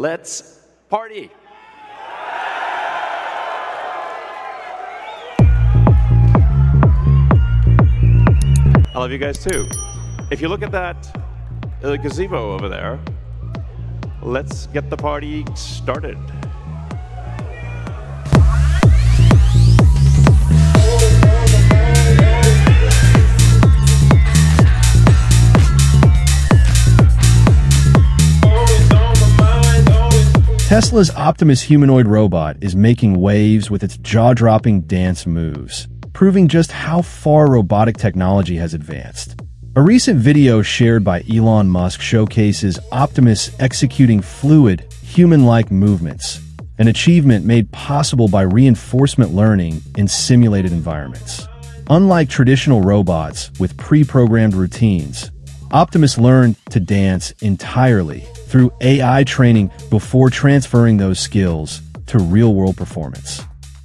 Let's party. I love you guys too. If you look at that uh, gazebo over there, let's get the party started. Tesla's Optimus humanoid robot is making waves with its jaw-dropping dance moves, proving just how far robotic technology has advanced. A recent video shared by Elon Musk showcases Optimus executing fluid, human-like movements, an achievement made possible by reinforcement learning in simulated environments. Unlike traditional robots with pre-programmed routines, Optimus learned to dance entirely through AI training before transferring those skills to real-world performance.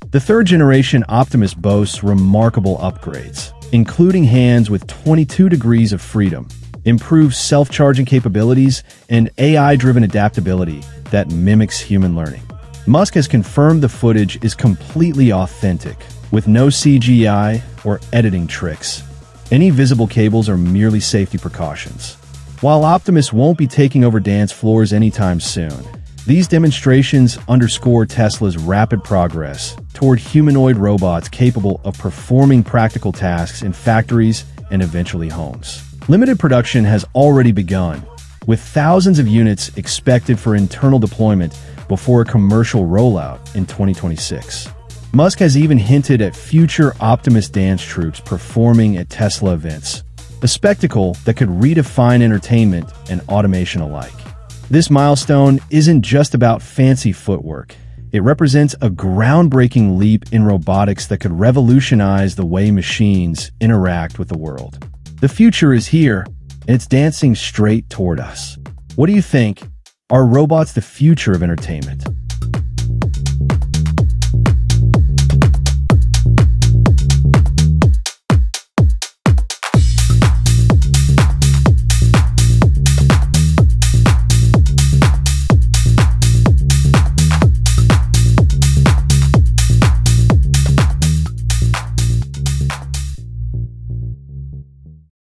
The third generation Optimus boasts remarkable upgrades, including hands with 22 degrees of freedom, improved self-charging capabilities, and AI-driven adaptability that mimics human learning. Musk has confirmed the footage is completely authentic, with no CGI or editing tricks. Any visible cables are merely safety precautions. While Optimus won't be taking over dance floors anytime soon, these demonstrations underscore Tesla's rapid progress toward humanoid robots capable of performing practical tasks in factories and eventually homes. Limited production has already begun, with thousands of units expected for internal deployment before a commercial rollout in 2026. Musk has even hinted at future Optimus dance troupes performing at Tesla events, a spectacle that could redefine entertainment and automation alike. This milestone isn't just about fancy footwork. It represents a groundbreaking leap in robotics that could revolutionize the way machines interact with the world. The future is here, and it's dancing straight toward us. What do you think? Are robots the future of entertainment?